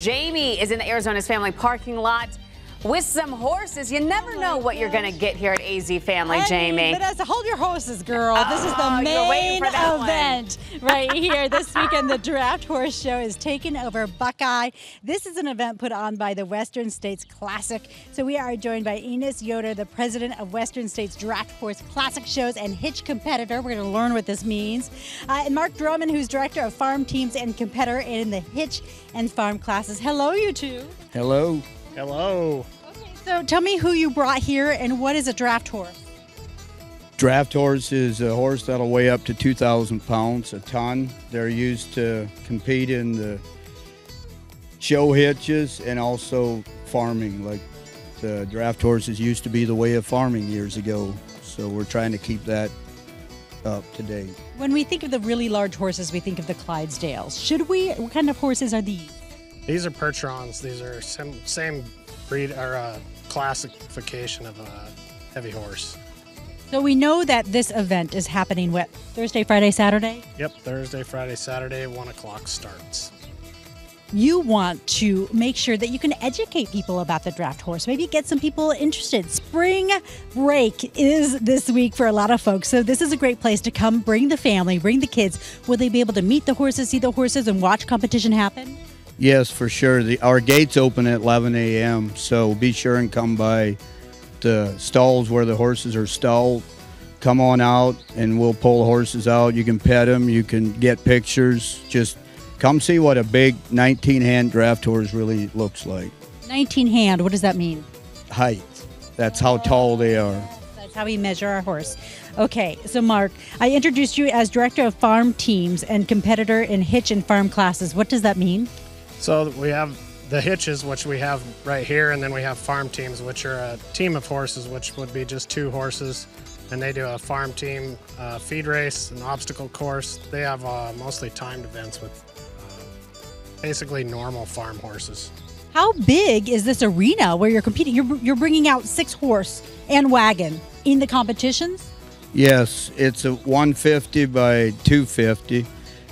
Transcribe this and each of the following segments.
Jamie is in the Arizona's family parking lot with some horses. You never Oh know what you're going to get here at AZ Family, I Jamie. mean, Vanessa, hold your horses, girl. this is Oh, the you were waiting main for that one. event right here this weekend. The Draft Horse Show is taking over Buckeye. This is an event put on by the Western States Classic. So we are joined by Enos Yoder, the president of Western States Draft Horse Classic Shows and Hitch competitor. We're going to learn what this means. Uh, and Mark Drummond, who's director of farm teams and competitor in the Hitch and farm classes. Hello, you two. Hello. Hello. Okay, So tell me who you brought here and what is a draft horse? Draft horse is a horse that'll weigh up to 2,000 pounds, a ton. They're used to compete in the show hitches and also farming. Like the draft horses used to be the way of farming years ago. So we're trying to keep that up to date. When we think of the really large horses, we think of the Clydesdales. Should we? What kind of horses are these? These are Percherons. These are same, same breed or uh, classification of a heavy horse. So we know that this event is happening what Thursday, Friday, Saturday. Yep, Thursday, Friday, Saturday, 1 o'clock starts. You want to make sure that you can educate people about the draft horse. Maybe get some people interested. Spring break is this week for a lot of folks. So this is a great place to come bring the family, bring the kids. Will they be able to meet the horses, see the horses, and watch competition happen? Yes, for sure. The, our gates open at 11 a.m., so be sure and come by the stalls where the horses are stalled. Come on out, and we'll pull horses out. You can pet them, you can get pictures. Just come see what a big 19 hand draft horse really looks like. 19 hand. What does that mean? Height. That's how tall they are. That's how we measure our horse. Okay, so Mark, I introduced you as director of farm teams and competitor in hitch and farm classes. What does that mean? So we have the hitches, which we have right here, and then we have farm teams, which are a team of horses, which would be just two horses. And they do a farm team uh, feed race, an obstacle course. They have uh, mostly timed events with uh, basically normal farm horses. How big is this arena where you're competing? You're, you're bringing out six horse and wagon in the competitions? Yes, it's a 150 by 250,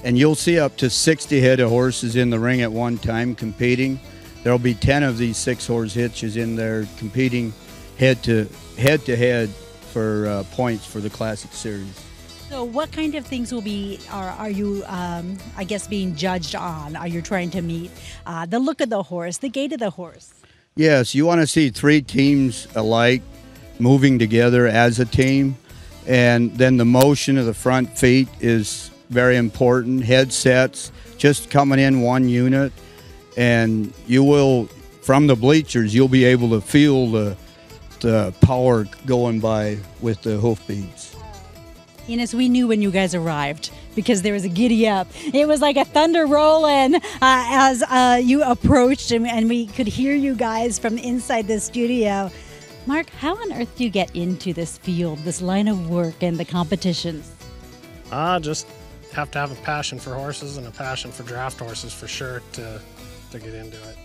and you'll see up to 60 head of horses in the ring at one time competing. There'll be 10 of these six horse hitches in there competing head to head to head for uh, points for the classic series. So, what kind of things will be are, are you, um, I guess, being judged on? Are you trying to meet uh, the look of the horse, the gait of the horse? Yes, you want to see three teams alike moving together as a team, and then the motion of the front feet is very important. Headsets, just coming in one unit, and you will, from the bleachers, you'll be able to feel the the power going by with the hoof beats. Enos, we knew when you guys arrived because there was a giddy up. It was like a thunder rolling uh, as uh, you approached, and, and we could hear you guys from inside the studio. Mark, how on earth do you get into this field, this line of work, and the competitions? Uh, just have to have a passion for horses and a passion for draft horses for sure to, to get into it.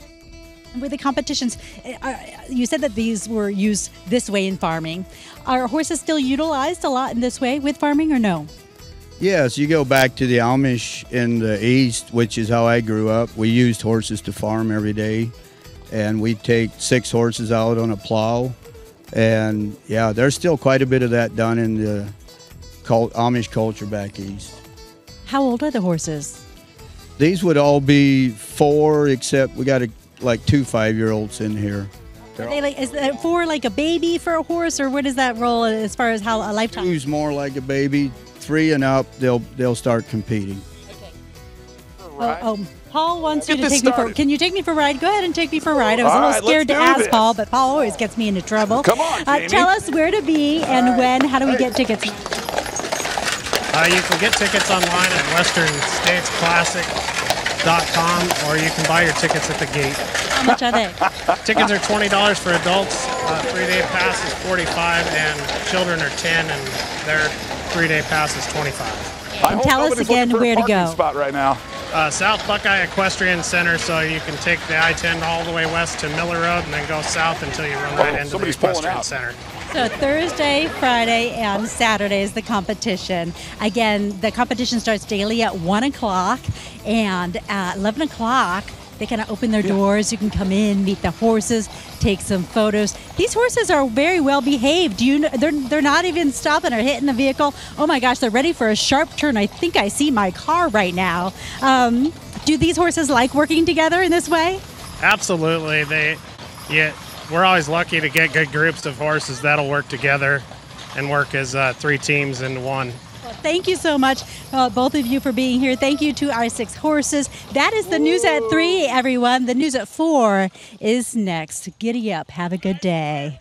With the competitions, uh, you said that these were used this way in farming. Are horses still utilized a lot in this way with farming, or no? Yes, you go back to the Amish in the east, which is how I grew up. We used horses to farm every day, and we take six horses out on a plow. And yeah, there's still quite a bit of that done in the cult, Amish culture back east. How old are the horses? These would all be four, except we got a, like two five-year-olds in here. Are they like, is that for like a baby for a horse, or what does that roll as far as how a lifetime? Two's more like a baby. Three and up, they'll they'll start competing. Oh, oh, Paul wants you to this take me for. Can you take me for a ride? Go ahead and take me for a ride. I was All a little right, scared to ask this. Paul, but Paul always gets me into trouble. Come on, uh, tell us where to be and when. How do we get tickets? Uh, you can get tickets online at westernstatesclassic.com or you can buy your tickets at the gate. How much are they? Tickets are $20 for adults, uh, three-day pass is 45 and children are 10 and their three-day pass is 25 I hope tell us nobody's again looking for a where to parking go. Spot right now. uh, South Buckeye Equestrian Center, so you can take the I-10 all the way west to Miller Road and then go south until you run right Oh, into the Equestrian. Center. So Thursday, Friday, and Saturday is the competition. Again, the competition starts daily at one o'clock, and at eleven o'clock, They kind of open their doors. You can come in, meet the horses, take some photos. These horses are very well behaved. Do you know, they're they're not even stopping or hitting the vehicle. Oh my gosh, they're ready for a sharp turn. I think I see my car right now. Um, do these horses like working together in this way? Absolutely. They, yeah, we're always lucky to get good groups of horses that'll work together and work as uh, three teams into one. Thank you so much, uh, both of you, for being here. Thank you to our six horses. That is the news at three, everyone. The news at four is next. Giddy up. Have a good day.